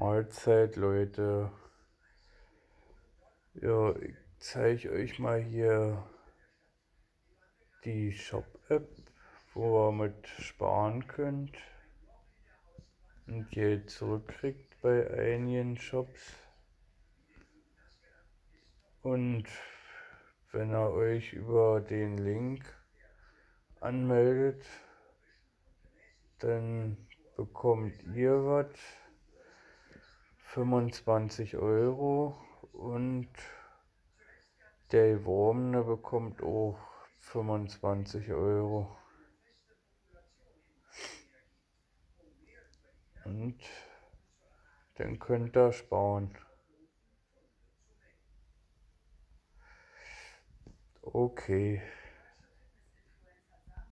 Mahlzeit, Leute. Ja, ich zeige euch mal hier die Shop-App, wo ihr mit sparen könnt und Geld zurückkriegt bei einigen Shops. Und wenn ihr euch über den Link anmeldet, dann bekommt ihr was, 25 Euro und der Wurm der bekommt auch 25 Euro. Und dann könnt ihr sparen. Okay.